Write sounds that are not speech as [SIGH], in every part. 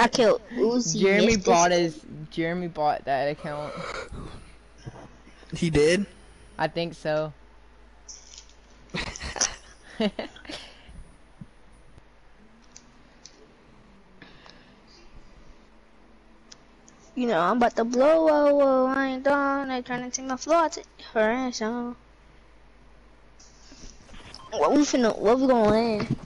I killed Uzi. Jeremy Mystics. bought his. Jeremy bought that account. He did? I think so. You know, I'm about to blow, whoa, whoa, I ain't done. They trying to take my floor, I take her ass on. What we finna, what we gonna land?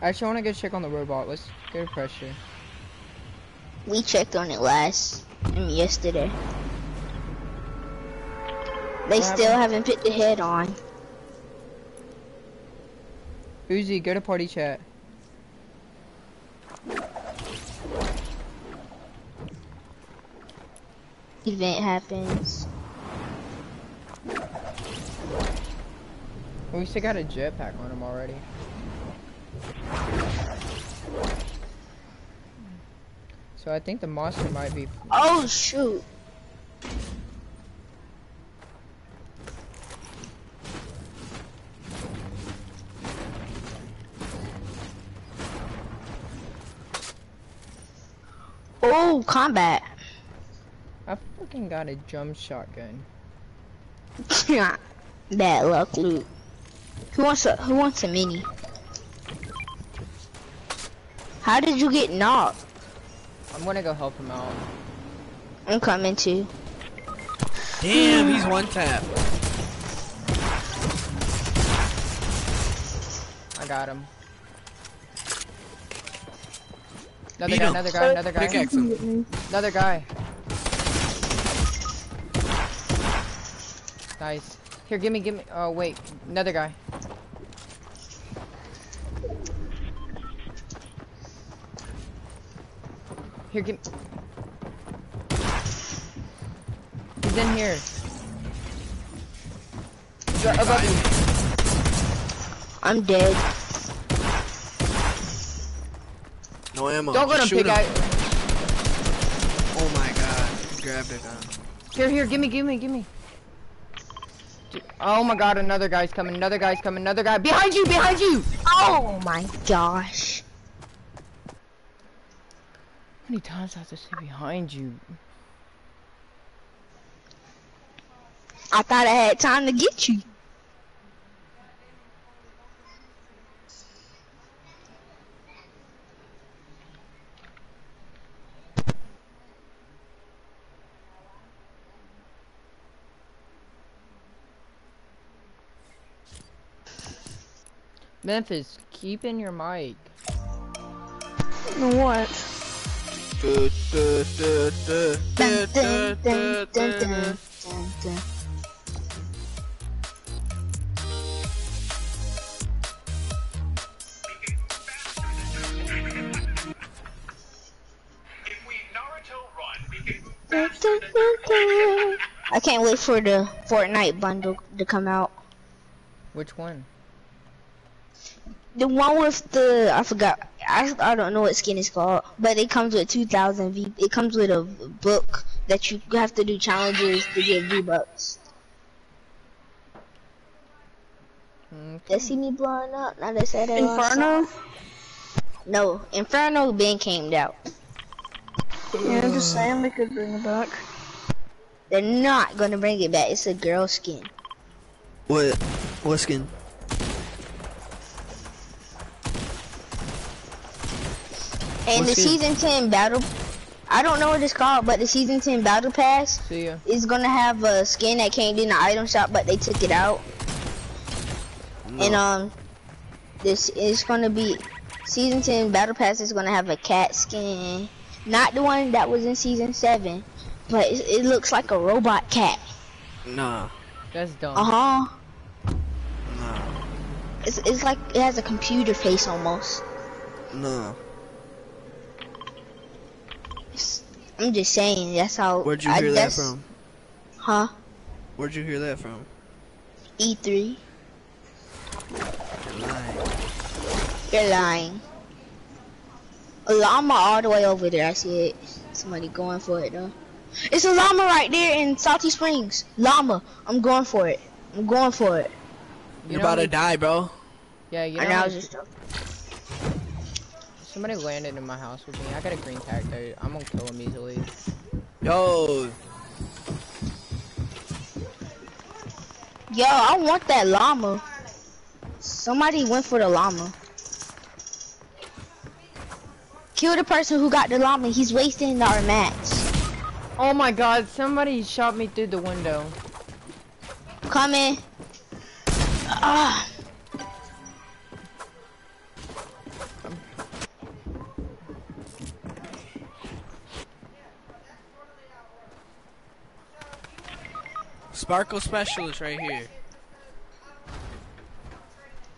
Actually, want to go check on the robot. Let's go to pressure. We checked on it last, I mean yesterday. They What still happened? haven't put the head on. Uzi, go to party chat. Event happens. We still got a jetpack on him already. So I think the monster might be. Oh shoot! Oh, combat. I fucking got a jump shotgun. [LAUGHS] Bad luck, loot. Who wants a Who wants a mini? How did you get knocked? I'm gonna go help him out. I'm coming too. Damn, he's one tap. I got him. Another Beat guy, him. another guy, another guy, another guy. Nice. Here, gimme, gimme. Oh wait, another guy. Here, give. Me. He's in here. He's above you. I'm dead. No ammo. Don't let him pick shoot out. Oh my god. He grabbed it. Uh, Here, here, gimme, gimme, gimme. Oh my god, another guy's coming, another guy's coming, another guy. Behind you, behind you! Oh my gosh. How many times do I have to say behind you? I thought I had time to get you. Memphis, keep in your mic. What? duh, duh, duh, duh, duh, Dun, dun, dun, dun, dun, dun, dun. Dun, dun, dun, dun. I can't wait for the Fortnite bundle to come out. Which one? The one with the I forgot. I I don't know what skin it's called, but it comes with 2,000 V. It comes with a book that you have to do challenges to get V bucks. Mm, They see me blowing up. Now they said they Inferno? No, Inferno been came out. Yeah, I'm just saying they could bring it back. They're not gonna bring it back. It's a girl skin. What? What skin? And What the skin? season 10 battle. I don't know what it's called, but the season 10 battle pass see ya. is gonna have a skin that came in the item shop, but they took it out. No. And um, this is gonna be season 10 battle pass is gonna have a cat skin, not the one that was in season 7, but it, it looks like a robot cat. Nah. That's dumb. Uh huh. Nah. It's it's like it has a computer face almost. Nah. It's- I'm just saying that's how. Where'd you I- hear that from? Huh? Where'd you hear that from? E3. You're lying. You're lying. A llama all the way over there. I see it. Somebody going for it though. It's a llama right there in Salty Springs. Llama. I'm going for it. I'm going for it. You You're know about to die, bro. Yeah, you I know. know. I was just. Somebody landed in my house with me. I got a green tag though. I'm gonna kill him easily. Yo, Yo, I want that llama. Somebody went for the llama. Kill the person who got the llama. He's wasting our mats. Oh my god, somebody shot me through the window. Coming. Ah. Sparkle Specialist right here.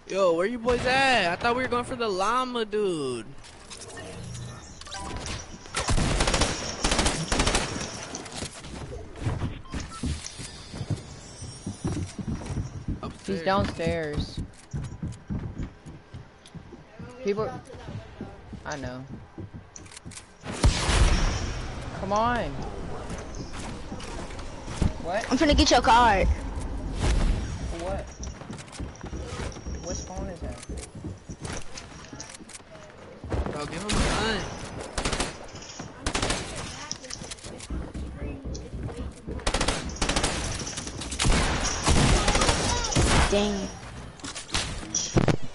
Yo, where you boys at? I thought we were going for the llama, dude. He's downstairs. People. I know. Come on. What? I'm finna get your card. For what? What spawn is that? Bro, give him a gun. Dang.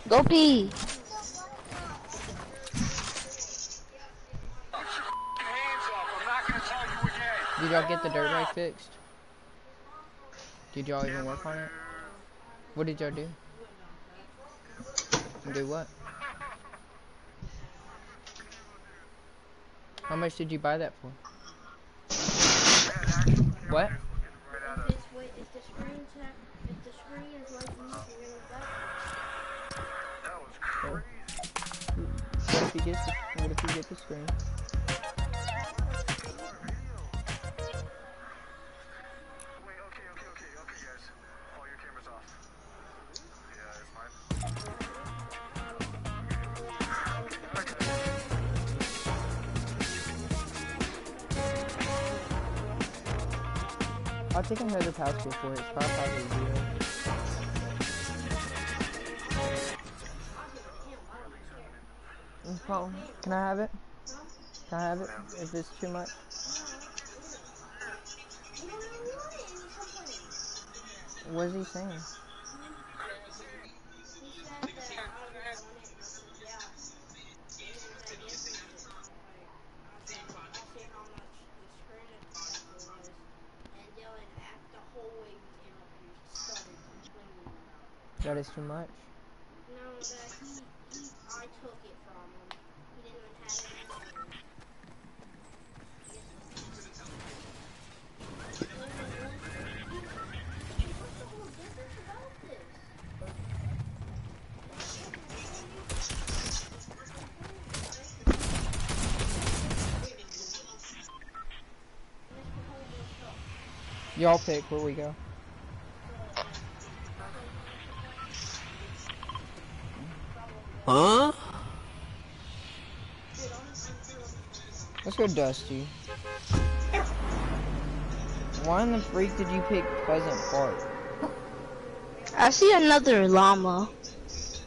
Go pee. Did y'all get the dirt bike fixed? Did y'all even work on it? What did y'all do? Do what? How much did you buy that for? What? What if you get the screen? I think I heard this house before. It's probably zero. Oh, can I have it? Can I have it? If it? Is this too much? What is he saying? That is too much. No, that he, he, I took it from him. He didn't even have it. anywhere. What's the whole difference about this? Y'all pick where we go. Let's go Dusty. Why in the freak did you pick Pleasant Park? I see another llama,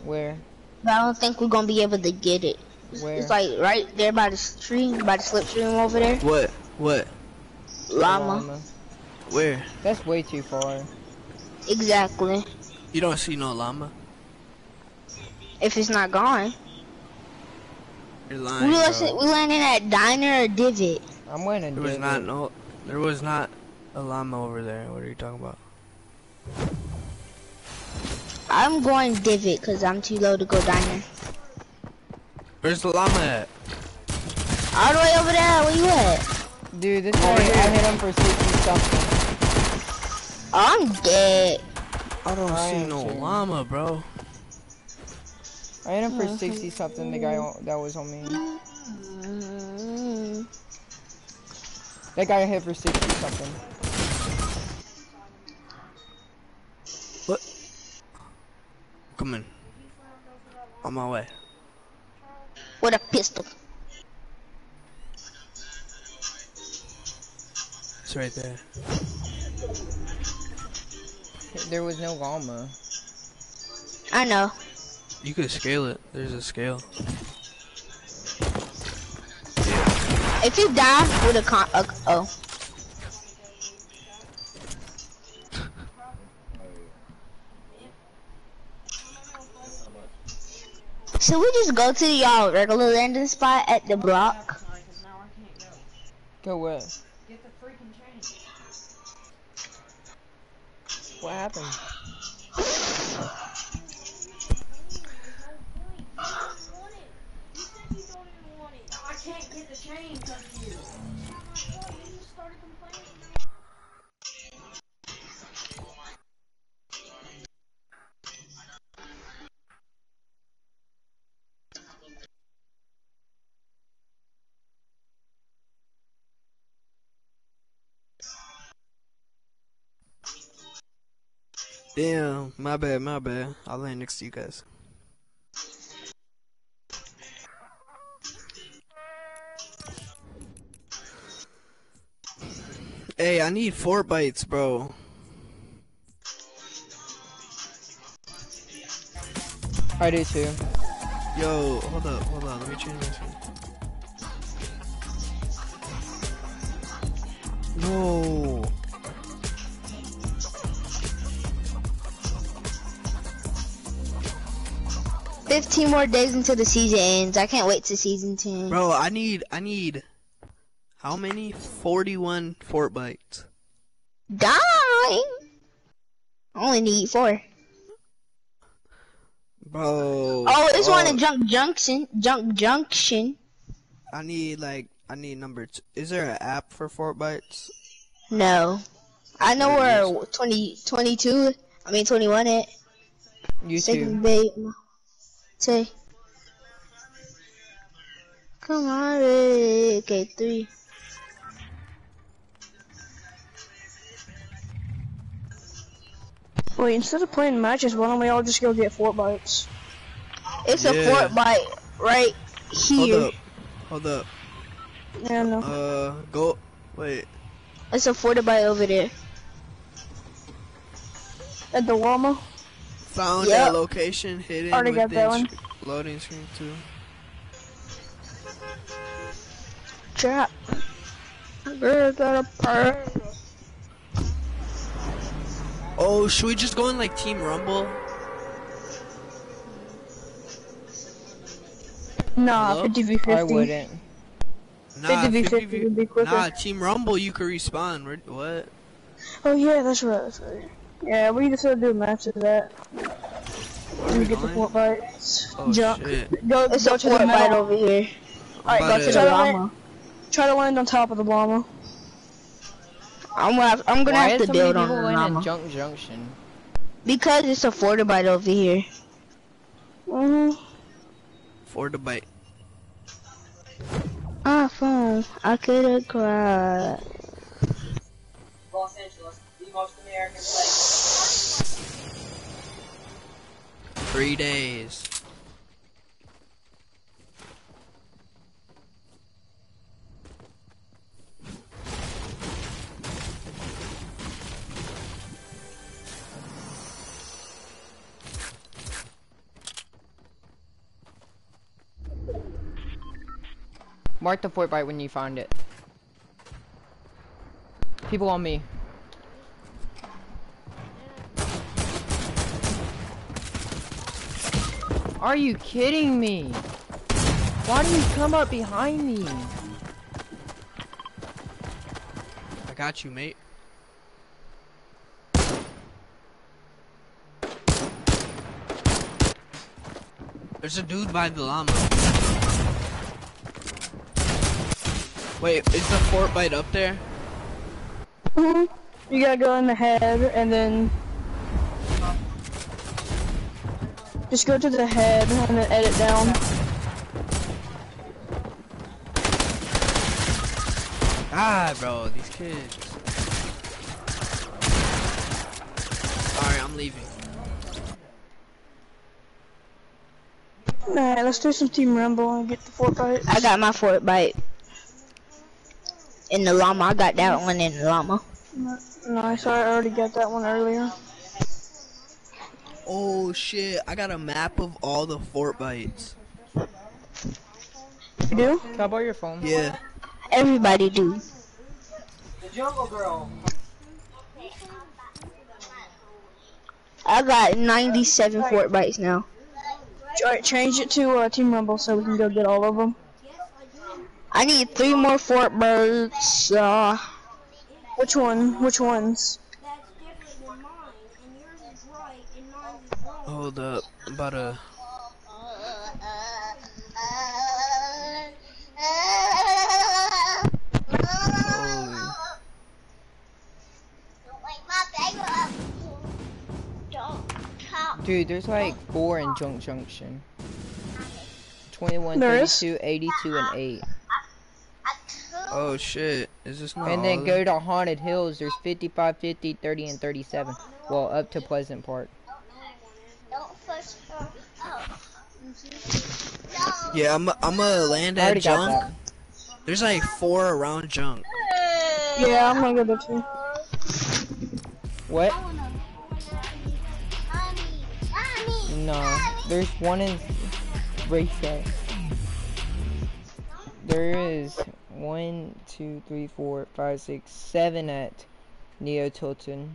Where? but I don't think we're gonna be able to get it. Where? It's like right there by the stream, by the slipstream over there. What? What? Llama. Where? That's way too far. Exactly. You don't see no llama. If it's not gone. You're We lying, listen, we landing at Diner or Divot. I'm winning. There was not no. There was not a llama over there. What are you talking about? I'm going Divot because I'm too low to go Diner. Where's the llama at? All the way over there. Where you at? Dude, this guy, I hit him for 60 something. I'm dead. I don't I see no too. llama, bro. I hit him for 60 something, the guy that was on me. That guy hit for 60 something. What? Come in. On my way. With a pistol. It's right there. There was no llama. I know. You could scale it. There's a scale. If you die with a con, uh, oh. Should we just go to y'all regular landing spot at the block? Go where? Get the freaking train. What happened? [SIGHS] [SIGHS] [SIGHS] Damn, my bad, my bad. I'll land next to you guys. Hey, I need Fortbytes, bro. I do too. Yo, hold up, hold up. Let me change this. one. No. Fifteen more days until the season ends. I can't wait to season ten. Bro, I need, I need, how many? 41 Fortbytes. Dying. I only need four. Bro. Oh, it's one in Junk Junction. Junk Junction. I need, like, I need number two. Is there an app for Fortbytes? No. I know where 20, 22, I mean 21 at. You Second too. bait. Say. Come on, Rick. Okay, three. Wait, instead of playing matches, why don't we all just go get Fortbytes? It's a Yeah. Fortbyte right here. Hold up. Hold up. Yeah, no. Uh, go. Wait. It's a Fortbyte over there. At the llama? Found Yep. that location hidden Already got that within one. loading screen too. Trap. Girl got a purr. Oh, should we just go in like Team Rumble? Nah, Hello? 50 v 50. I wouldn't. Nah, 50 v 50 50 would be quicker. Nah, Team Rumble you could respawn. Where, what? Oh yeah, that's right, that's right. Yeah, we just gotta do a match of that. Where are We we get the going? Fortbytes. Oh Jump. shit. Go, It's go a to the Fortbyte over here. Alright, Go to to- the Try to llama. Try to land on top of the llama. I'm gonna have, I'm gonna Why have to so build on the in llama. a junk junction? Because it's a Fortbyte over here. Mm-hmm. For the bite. iPhone, ah, I could've cried. Los Angeles, the most American place. Three days. Mark the Fortbyte when you find it. People on me. Are you kidding me? Why do you come up behind me? I got you, mate. There's a dude by the llama. Wait, is the Fortbyte up there? You gotta go in the head and then just go to the head and then edit down. Ah, bro, these kids. Alright, I'm leaving. Alright, let's do some team rumble and get the Fortbyte. I got my Fortbyte. In the llama, I got that one in the llama. Nice, I already got that one earlier. Oh shit! I got a map of all the Fortbytes. You do? Can I borrow your phone? Yeah. Everybody do. The Jungle Girl. I got 97 Fortbytes now. Alright, change it to uh, Team Rumble so we can go get all of them. I need three more Fortbytes. Uh, Which one? Which ones? That's different than mine, and yours is right, and mine is wrong. Hold up. I'm about to. Uh, Holy. Dude, there's like four in Junk Junction. 21, There is? 32, 82, and 8. Oh shit! Is this not? And then go to Haunted Hills, there's 55, 50, 30, and 37. Well, up to Pleasant Park. Yeah, I'm. I'm gonna land at junk. There's like four around junk. Yeah, I'm gonna go there too. What? No, there's one in racetrack. There is one, two, three, four, five, six, seven at Neo Tilted.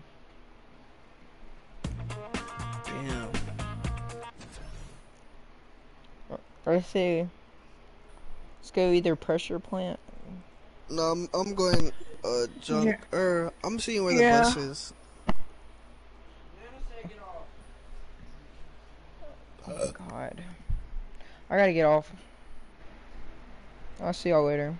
I say, let's go either pressure plant. No, I'm. I'm going. Uh, junk. Yeah. Or I'm seeing where the Yeah. bus is. Oh God, I gotta get off. I'll see y'all later.